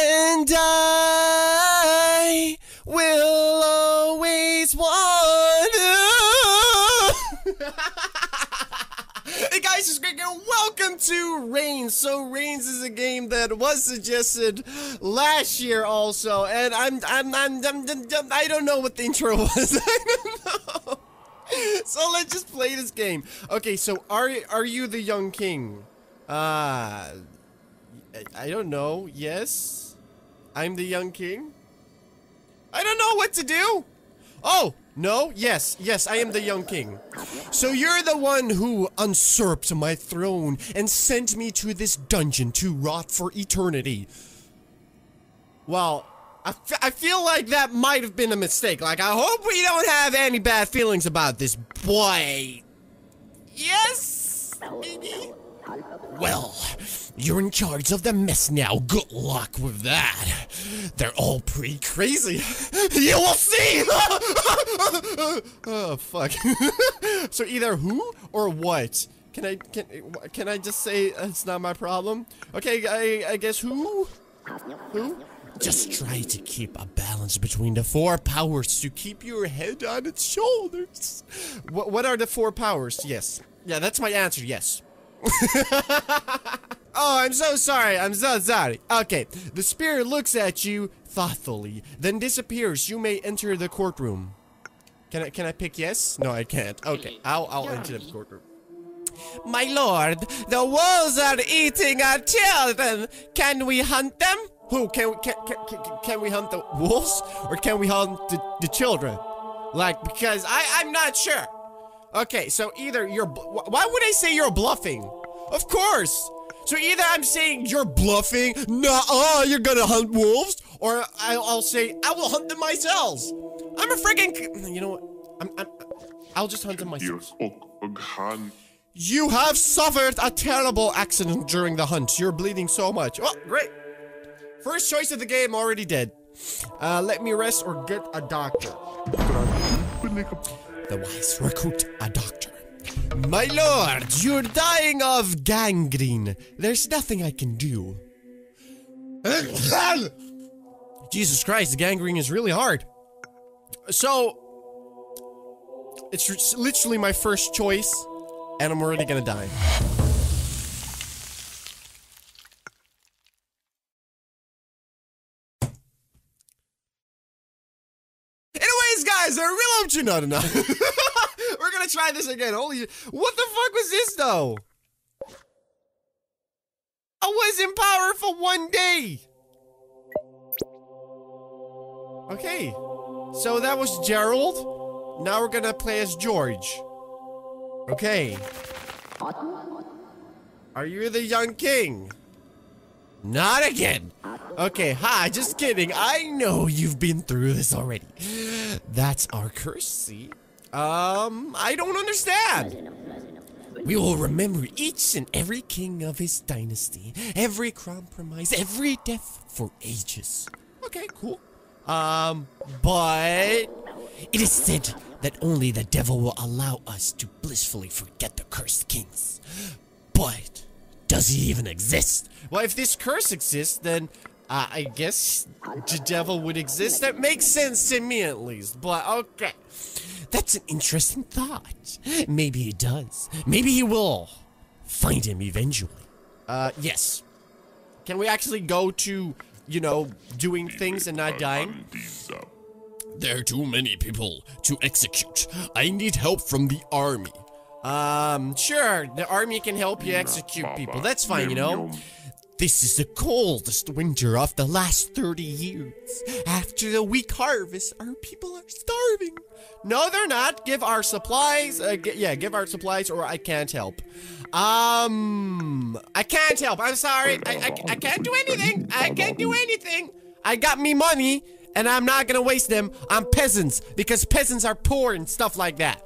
And I will always want you. hey guys, it's Greg and welcome to Reigns. So Reigns is a game that was suggested last year also, and I'm I'm I'm, I'm, I'm I don't know what the intro was. I don't know. So let's just play this game. Okay, so are are you the young king? Uh I- I don't know. Yes. I'm the young king. I don't know what to do. Oh, no. Yes. Yes, I am the young king. So you're the one who usurped my throne and sent me to this dungeon to rot for eternity. Well, I, f- I feel like that might have been a mistake. Like, I hope we don't have any bad feelings about this boy. Yes? Well, you're in charge of the mess now. Good luck with that. They're all pretty crazy. You will see! oh, fuck. so either who or what? Can I can can I just say it's not my problem? Okay, I I guess who? Who? Just try to keep a balance between the four powers to keep your head on its shoulders. What what are the four powers? Yes. Yeah, that's my answer. Yes. Oh, I'm so sorry. I'm so sorry. Okay. The spirit looks at you thoughtfully, then disappears. You may enter the courtroom. Can I can I pick yes? No, I can't. Okay. I'll I'll enter the courtroom. My lord, the wolves are eating our children. Can we hunt them? Who can we can, can, can, can we hunt the wolves or can we hunt the, the children? Like because I I'm not sure. Okay, so either you're why would I say you're bluffing? Of course. So either I'm saying you're bluffing, nah, you're gonna hunt wolves, or I'll, I'll say I will hunt them myself. I'm a friggin' you know what? I'm, I'm I'll just hunt them myself. You have suffered a terrible accident during the hunt. You're bleeding so much. Oh, great. First choice of the game already dead. Uh, let me rest or get a doctor. The wise recruit a doctor. My lord, you're dying of gangrene. There's nothing I can do. Jesus Christ, the gangrene is really hard. So, it's literally my first choice, and I'm already gonna die. Anyways, guys, I really hope you not enough. We're gonna try this again. Holy, what the fuck was this though? I was in power for one day. Okay, so that was Gerald. Now we're gonna play as George. Okay. Are you the young king? Not again. Okay, hi, just kidding. I know you've been through this already. That's our curse, see? Um, I don't understand. We will remember each and every king of his dynasty, every compromise, every death for ages. Okay, cool. Um, but it is said that only the devil will allow us to blissfully forget the cursed kings. But does he even exist? Well, if this curse exists, then uh, I guess the devil would exist. That makes sense to me, at least. But okay, that's an interesting thought. Maybe he does. Maybe he will find him eventually. Uh, yes. Can we actually go to, you know, doing things and not dying? There are too many people to execute. I need help from the army. Um, sure, the army can help you execute people. That's fine, you know. This is the coldest winter of the last 30 years. After the weak harvest, our people are starving. No, they're not. Give our supplies. Uh, yeah, give our supplies, or I can't help. Um, I can't help. I'm sorry. I, I, I can't do anything. I can't do anything. I got me money, and I'm not gonna waste them on peasants because peasants are poor and stuff like that.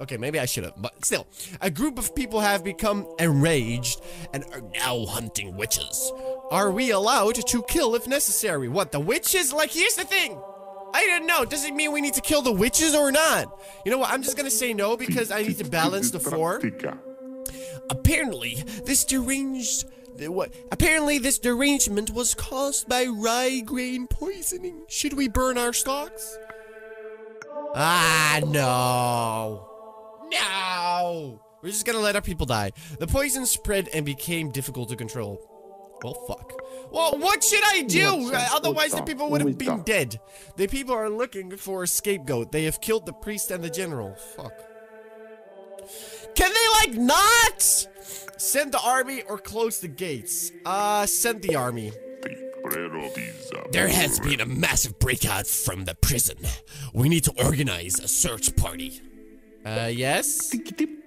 Okay, maybe I should have, but still, a group of people have become enraged and are now hunting witches. Are we allowed to kill if necessary? What, the witches? Like, here's the thing. I don't know. Does it mean we need to kill the witches or not? You know what? I'm just gonna say no because I need to balance the four. Apparently, this deranged what? Apparently, this derangement was caused by rye grain poisoning. Should we burn our stocks? Ah, no. No. We're just gonna let our people die. The poison spread and became difficult to control. Well, fuck. Well, what should I do? Otherwise, the people would have been dead. The people are looking for a scapegoat. They have killed the priest and the general. Fuck. Can they, like, not? Send the army or close the gates? Uh, send the army. There has been a massive breakout from the prison. We need to organize a search party. Uh, yes?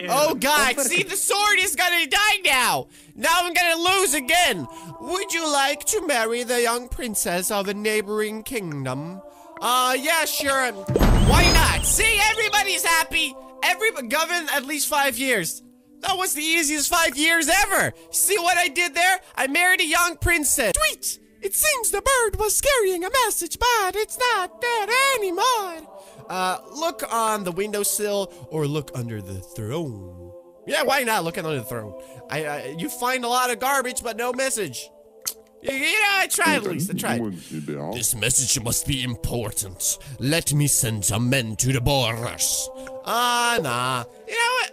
Oh, God, see, the sword is gonna die now! Now I'm gonna lose again! Would you like to marry the young princess of a neighboring kingdom? Uh, yeah, sure. Why not? See, everybody's happy! Every govern at least five years. That was the easiest five years ever! See what I did there? I married a young princess. Sweet! It seems the bird was carrying a message, but it's not dead anymore. Uh, look on the windowsill or look under the throne. Yeah, why not look under the throne? I, I you find a lot of garbage, but no message. You, you know, I tried at least. I tried. This message must be important. Let me send some men to the borders. Ah, uh, nah. You know what?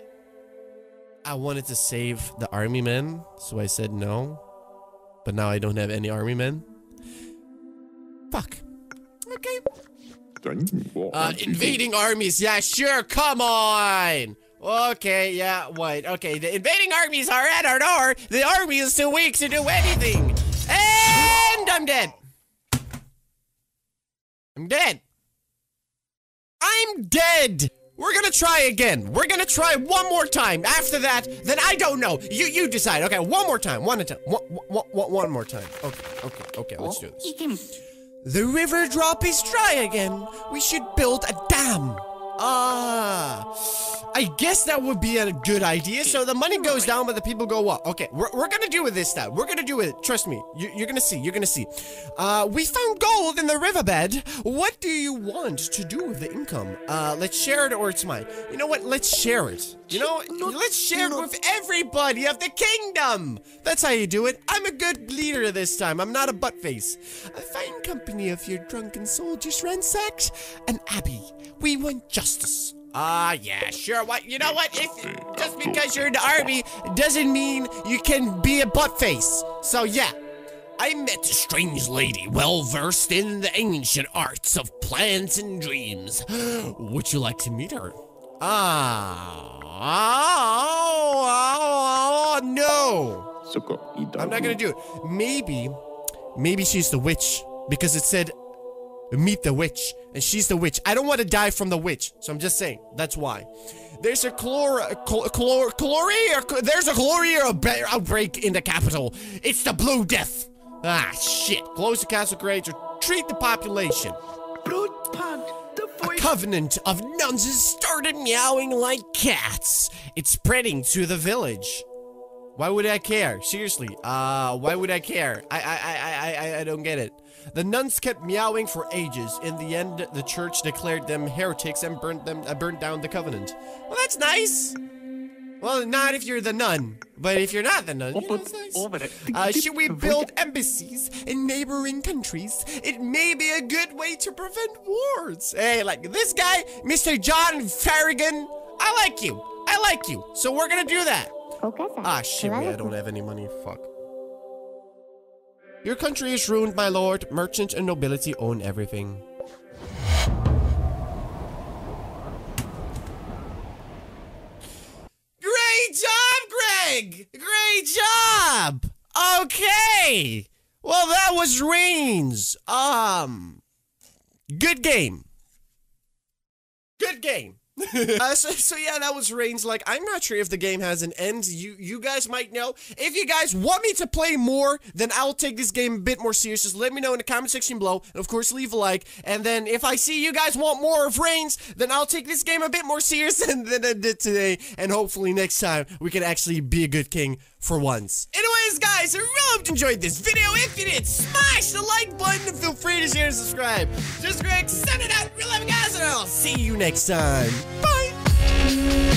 I wanted to save the army men, so I said no. But now I don't have any army men. Fuck. Okay. Uh, invading armies. Yeah, sure. Come on. Okay, yeah, wait. Okay, the invading armies are at our door. The army is too weak to do anything. And I'm dead. I'm dead. I'm dead. We're gonna try again. We're gonna try one more time. After that, then I don't know. You you decide. Okay, one more time. One at a time. One, one, one, one more time. Okay, okay, okay. Let's do this. The river drop is dry again. We should build a dam. Ah, I guess that would be a good idea. So the money goes down, but the people go up. Okay, we're, we're gonna do with this time. We're gonna do it. Trust me. You, you're gonna see. You're gonna see. Uh, we found gold in the riverbed. What do you want to do with the income? Uh, let's share it or it's mine. You know what? Let's share it. You know, let's share it with everybody of the kingdom. That's how you do it. I'm a good leader this time. I'm not a butt face. A fine company of your drunken soldiers ransacked an abbey. We want justice. Ah, uh, yeah, sure. What? You know what? If just because you're in the army doesn't mean you can be a butt face. So yeah. I met a strange lady well versed in the ancient arts of plants and dreams. Would you like to meet her? Ah. Oh, oh, oh, no. I'm not gonna do it. Maybe, maybe she's the witch because it said meet the witch, and she's the witch. I don't want to die from the witch, so I'm just saying. That's why. There's a chlor, chlor, chlor, chlor there's a chlorine outbreak in the capital. It's the Blue Death. Ah, shit. Close the castle gates or treat the population. A covenant of nuns has started meowing like cats. It's spreading to the village. Why would I care? Seriously, uh, why would I care? I, I, I, I, I don't get it. The nuns kept meowing for ages. In the end, the church declared them heretics and burned them, uh, burned down the covenant. Well, that's nice. Well, not if you're the nun, but if you're not the nun, you know, nice. uh, should we build embassies in neighboring countries? It may be a good way to prevent wars. Hey, like this guy, Mr. John Farragon, I like you. I like you. So we're gonna do that. Ah, shit, me, I don't have any money. Fuck. Your country is ruined, my lord. Merchants and nobility own everything. Great job, Greg! Great job! Okay! Well, that was Reigns. Um, good game. Good game. uh, so, so, yeah, that was Reigns. Like, I'm not sure if the game has an end. You you guys might know. If you guys want me to play more, then I'll take this game a bit more serious. Just let me know in the comment section below. And of course, leave a like. And then if I see you guys want more of Reigns, then I'll take this game a bit more serious than, than I did today. And hopefully next time, we can actually be a good king for once. Anyways, guys, I really hope you enjoyed this video. If you did, smash the like button and feel free to share and subscribe. Just Greg, send it out. We love you guys, and I'll see you next time. Bye.